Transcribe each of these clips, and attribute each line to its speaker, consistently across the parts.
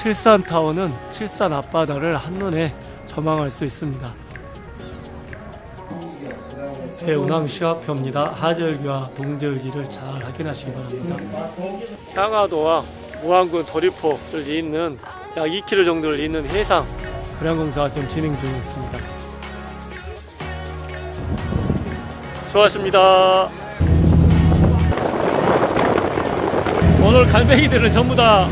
Speaker 1: 칠산타워는 칠산 앞바다를 한눈에 전망할 수 있습니다. 배운항 시합표입니다. 하절기와 동절기를 잘 확인하시기 바랍니다. 땅하도와 무안군 도리포를 잇는 약 2km 정도를 잇는 해상 그량공사가 지금 진행 중에 있습니다. 수고하십니다. 오늘 갈매기들은 전부 다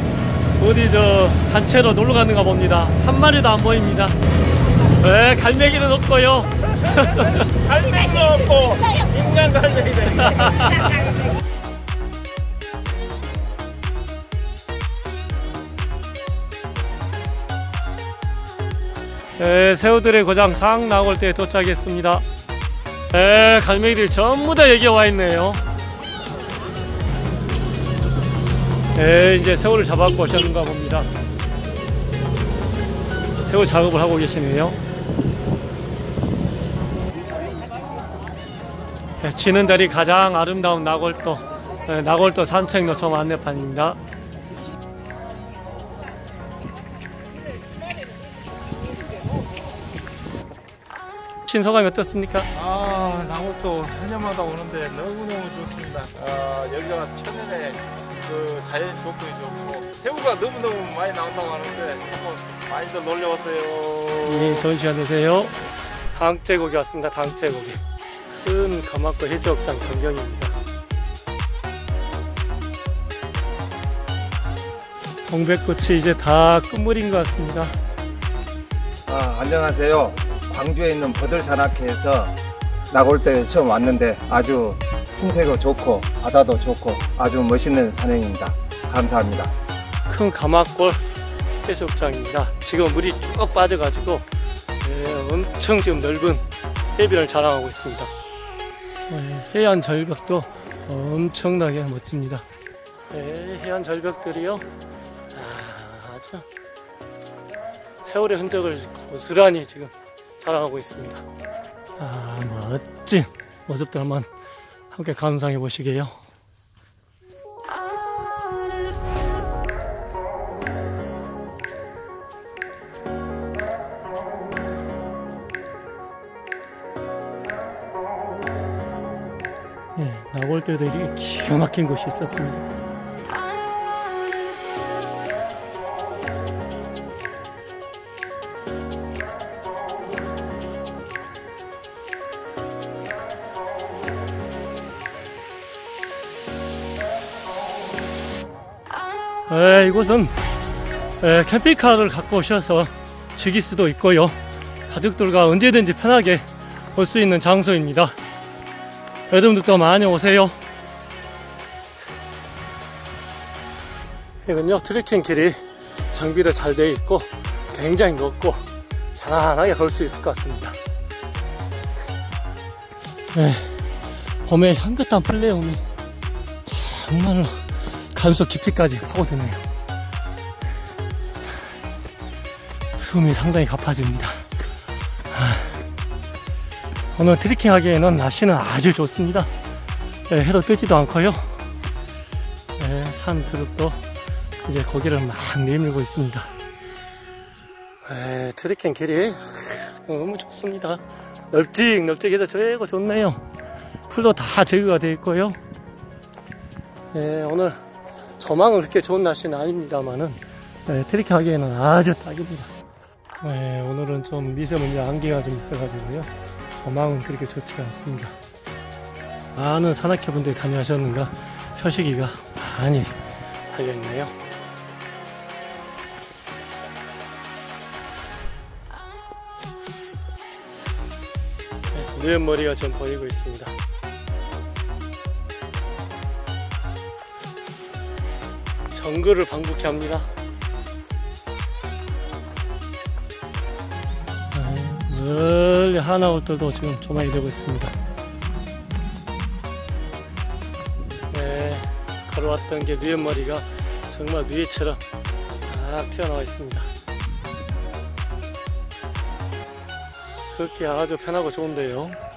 Speaker 1: 어디 저 단체로 놀러 가는가 봅니다. 한 마리도 안 보입니다. 네, 갈매기는 없고요.
Speaker 2: 갈매기도 없고 인간 갈매기들
Speaker 1: 네, 새우들의 고장 상 나올 때 도착했습니다. 네, 갈매기들이 전부 다 여기 와 있네요. 네, 이제 새우를 잡아갖고 오셨는가 봅니다. 새우 작업을 하고 계시네요. 네, 지는 달이 가장 아름다운 나골도, 네, 나골도 산책 노점 안내판입니다. 신소감이 어떻습니까?
Speaker 2: 아 나무도 한 년마다 오는데 너무너무 좋습니다 아 여기가 천연의 그 자연 조건이 좋고 새우가 너무너무 많이 나온다고 하는데 한번 많이들 놀려왔어요
Speaker 1: 예, 좋은 시간 되세요. 당태고기 왔습니다. 당태고기. 큰 가마코 해수욕장 전경입니다. 동백꽃이 이제 다 끝물인 것 같습니다.
Speaker 3: 아, 안녕하세요. 광주에 있는 버들산악회에서 나골대에 처음 왔는데 아주 풍색도 좋고 바다도 좋고 아주 멋있는 산행입니다. 감사합니다.
Speaker 1: 큰 가마골 해수욕장입니다. 지금 물이 쭉 빠져가지고 예, 엄청 지금 넓은 해변을 자랑하고 있습니다. 예, 해안 절벽도 엄청나게 멋집니다. 예, 해안 절벽들이요 아, 아주 세월의 흔적을 고스란히 지금 자랑하고 있습니다. 아 멋진 모습들 한번 함께 감상해 보시게요. 예, 나올 때도 이게 기가 막힌 곳이 있었습니다. 에, 이곳은 에, 캠핑카를 갖고 오셔서 즐길 수도 있고요. 가족들과 언제든지 편하게 올 수 있는 장소입니다. 여러분들도 많이 오세요. 이건요, 트레킹 길이 장비도 잘 되어 있고 굉장히 높고 편안하게 걸 수 있을 것 같습니다. 네, 봄의 향긋한 플레이움이 정말로 가슴속 깊이까지 파고드네요. 숨이 상당히 가파집니다. 아, 오늘 트레킹 하기에는 날씨는 아주 좋습니다. 네, 해도 뜨지도 않고요. 네, 산 드릅도 이제 고개를 막 내밀고 있습니다. 네, 트레킹 길이 너무 좋습니다. 넓직 넓직해서 최고 좋네요. 풀도 다 제거가 되어 있고요. 네, 오늘 조망은 그렇게 좋은 날씨는 아닙니다만은 네, 트레킹 하기에는 아주 딱입니다. 네, 오늘은 좀 미세먼지 안개가 좀 있어가지고요. 조망은 그렇게 좋지가 않습니다. 많은 산악회 분들이 다녀하셨는가 표시기가 많이 달려있네요. 네, 누런 머리가 좀 보이고 있습니다. 정글을 방북해 합니다. 네, 멀리 하나올들도 지금 조망이 되고 있습니다. 네, 걸어왔던 게 누의 머리가 정말 누에처럼 딱 튀어나와 있습니다. 걷기 아주 편하고 좋은데요.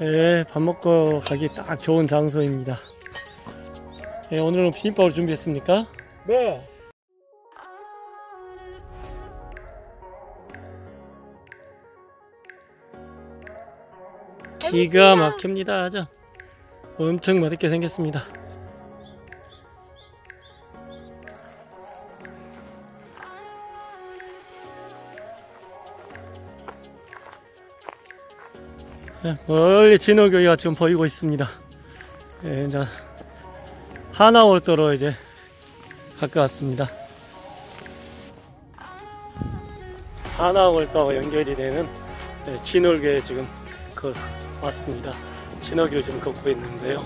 Speaker 1: 예, 밥 먹고 가기 딱 좋은 장소입니다. 예, 오늘은 비빔밥을 준비했습니까?
Speaker 4: 네.
Speaker 1: 기가 막힙니다. 아주 엄청 맛있게 생겼습니다. 멀리 진호교가 지금 보이고 있습니다. 예, 이제 하나월도로 이제 가까웠습니다. 하나월도와 연결이 되는 예, 진월교에 지금 그 왔습니다. 진호교를 지금 걷고 있는데요.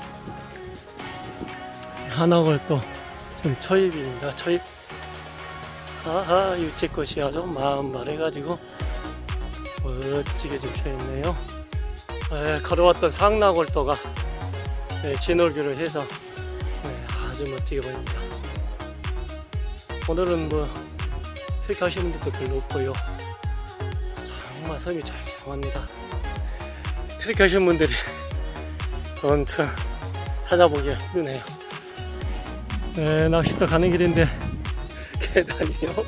Speaker 1: 하나월도 지금 초입입니다. 초입. 아하 유채꽃이 아주 만발해가지고 멋지게 지금 펴있네요. 에, 걸어왔던 상락월도가 네, 진월교를 해서 네, 아주 멋지게 보입니다. 오늘은 뭐 트레킹 하시는 분들도 별로 없고요. 정말 섬이 조용합니다. 트레킹 하시는 분들이 엄청 찾아보기가 힘드네요. 네, 낚시터 가는 길인데 계단이요.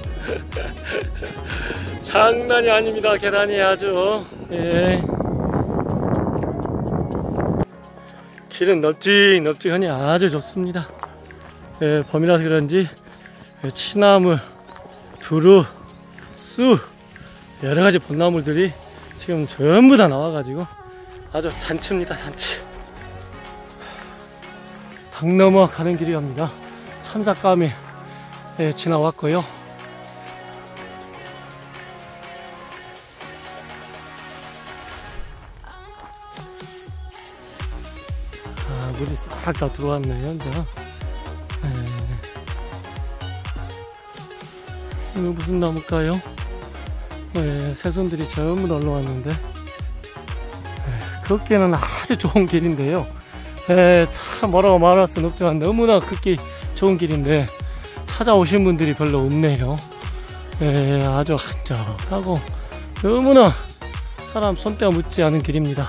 Speaker 1: 장난이 아닙니다. 계단이 아주 예. 길은 넓직넓직하니 아주 좋습니다. 예, 봄이라서 그런지 예, 치나물, 두루, 쑥 여러 가지 봄나물들이 지금 전부 다 나와가지고 아주 잔치입니다. 잔치. 강 넘어 가는 길이 갑니다. 참삭감이 예, 지나왔고요. 아, 물이 싹 다 들어왔네요, 이제. 예. 이거 무슨 나무일까요? 예, 새손들이 전부 놀러 왔는데. 예, 걷기에는 아주 좋은 길인데요. 예, 참 뭐라고 말할 수는 없지만 너무나 걷기 좋은 길인데 찾아오신 분들이 별로 없네요. 예, 아주 한적하고 너무나 사람 손때가 묻지 않은 길입니다.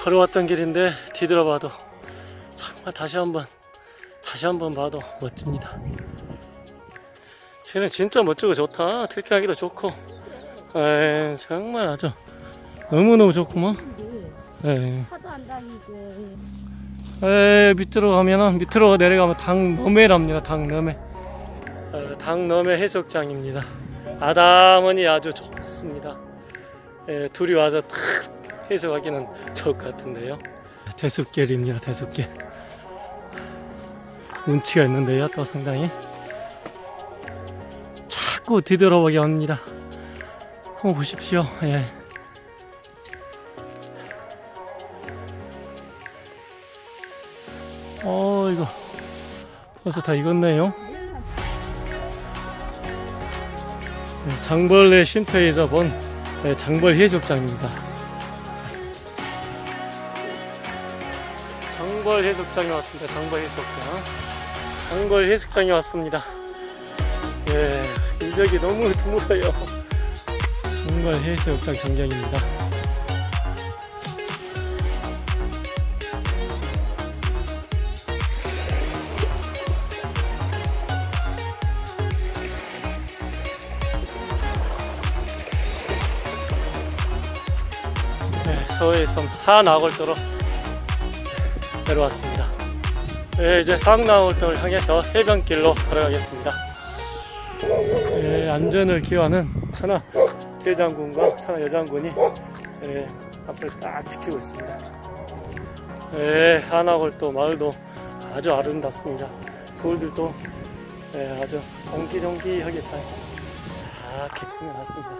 Speaker 1: 걸어왔던 길인데 뒤돌아봐도 정말 다시 한번 다시 한번 봐도 멋집니다. 길은 진짜 멋지고 좋다. 트레킹하기도 좋고, 에 정말 아주 너무너무 좋구만. 에.
Speaker 4: 차도 안 다니고.
Speaker 1: 에, 밑으로 가면은 밑으로 내려가면 당너메랍니다. 당너메. 어, 당너메 해수욕장입니다. 아담하니 아주 좋습니다. 에, 둘이 와서 탁 해수하기는 좋을 것 같은데요. 대숲길입니다. 대숲길. 운치가 있는데요. 또 상당히 자꾸 뒤돌아보게 합니다. 한번 보십시오. 예. 어 이거 벌써 다 익었네요. 네, 장벌레 쉼터에서 본 네, 장벌 해수욕장입니다. 장벌 해수욕장에 왔습니다. 장벌 해수욕장. 장벌 해수욕장에 왔습니다. 예, 인적이 너무 드물어요. 장벌 해수욕장 전경입니다. 네, 서해의 섬 하나골도로 내려왔습니다. 네, 이제 상나골도를 향해서 해변길로 걸어가겠습니다. 네, 안전을 기하는 천하 대장군과 천하 여장군이 네, 앞을 딱 지키고 있습니다. 네, 하나골도 마을도 아주 아름답습니다. 돌들도 네, 아주 옹기종기하게 잘 이렇게 꾸며 놨습니다.